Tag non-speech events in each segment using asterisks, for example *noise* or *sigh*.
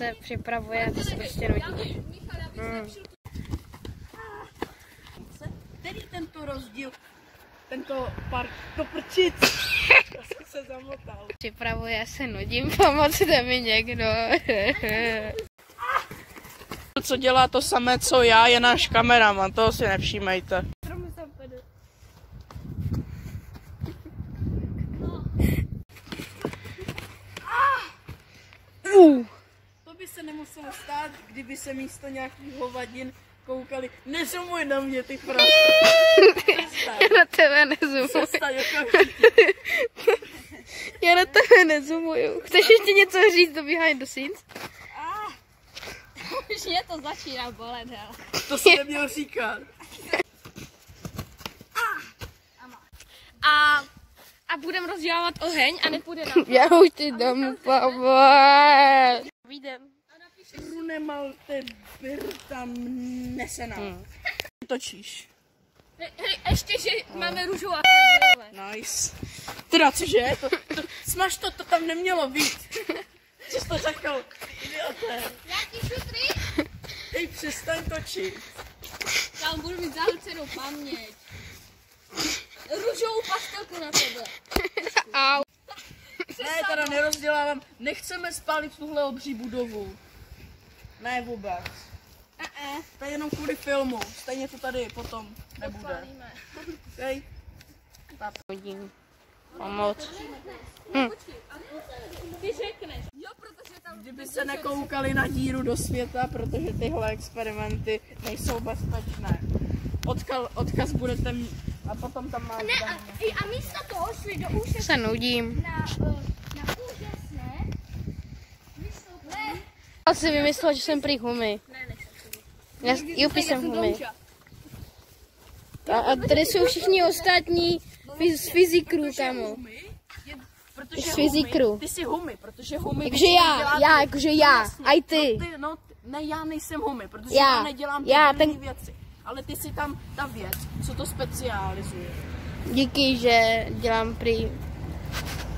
se připravuje a ty se prostě nudíš. Hmm. Který tento rozdíl, tento park, to prčic. Já jsem se zamotal. Připravuje se nudím, *laughs* pomocte mi někdo. Co dělá to samé, co já, je náš kameraman, toho si nevšímejte. Uh. By se nemuselo stát, kdyby se místo nějakých hovadin koukali. Nezumuj na mě, ty prostě. *laughs* Já na tebe nezumuju. Přestaň okamžitě. *laughs* Já na tebe nezumuju. Chceš ještě něco říct do behind the scenes? *laughs* Už mě to začíná bolet, hele. To se neměl říkat. A, a budeme rozdělávat oheň a nepůjde na Já už ti dám pomoct. Výjdem. Brune Malte Birta Nesena. Hmm. Točíš. Hej, hej, ještě, že máme růžovou a Nice. Teda cože? To, to, smaž to, to tam nemělo být. Co jsi to řekl? Idiote. Jaký šutry? Hej, přestaň točit. Já budu mít zahlcenou paměť. Růžovou pastelku na tebe. Au. Ne, teda nerozdělávám. Nechceme spálit tuhle obří budovu. Ne vůbec. Uh-uh. To je jenom kvůli filmu. Stejně to tady potom nebude. Spálíme. Okay? Hodím. Pomoc. Ty řekneš. Jo, protože tam... Kdyby se nekoukali na díru do světa, protože tyhle experimenty nejsou bezpečné. Odkaz, odkaz budete mít. A potom tam máš Ne, a, a místo toho šli do úše Se nudím. na, uh, na úžasné Já si vymyslel, že jsem prý humy. Ne, nechci. Já, jupi jsem humy. A, a tady jsou všichni ostatní z fyzikru, kamo. Humy Z fyzikru. humy- Ty jsi humy, protože humy... Takže já, já, jakože já, Jasně, aj ty. No, no, ne, já nejsem humy, protože Já, já, nedělám ty já, já, ten- věci. Ale ty jsi tam ta věc, co to specializuje. Díky, že dělám prý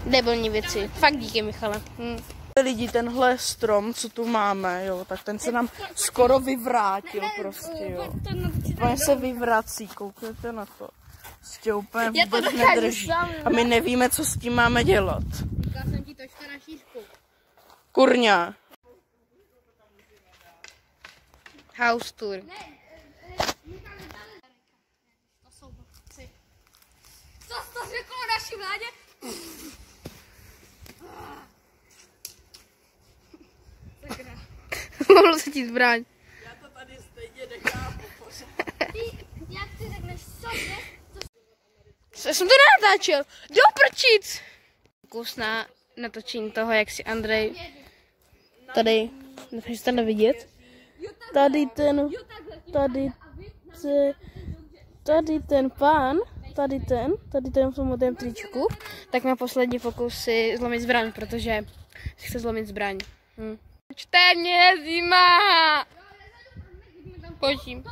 debilní věci. Fakt díky, Michale. Hm. Lidi, tenhle strom, co tu máme, jo, tak ten se nám skoro vyvrátil prostě, jo. Úplně se vyvrací, koukněte na to. Prostě úplně vůbec nedrží. A my nevíme, co s tím máme dělat. Říkal jsem ti točka na šířku. Kurňa. House tour. Co jsi to řekl o naší vládě? Mohlo se ti zbraň. Já to tady stejně nechápu pořád. Ty, jak ty řekneš sobě, to Já jsem to natáčel. Do prčic! Kus na natočení toho, jak si Andrej tady, doufám, že to nevidět. Tady ten, tady, te, tady ten pán, tady ten, tady ten v tom modrém tričku, tak na poslední pokus si zlomit zbraň, protože si chce zlomit zbraň. Hm. Čte mě zima! Bum.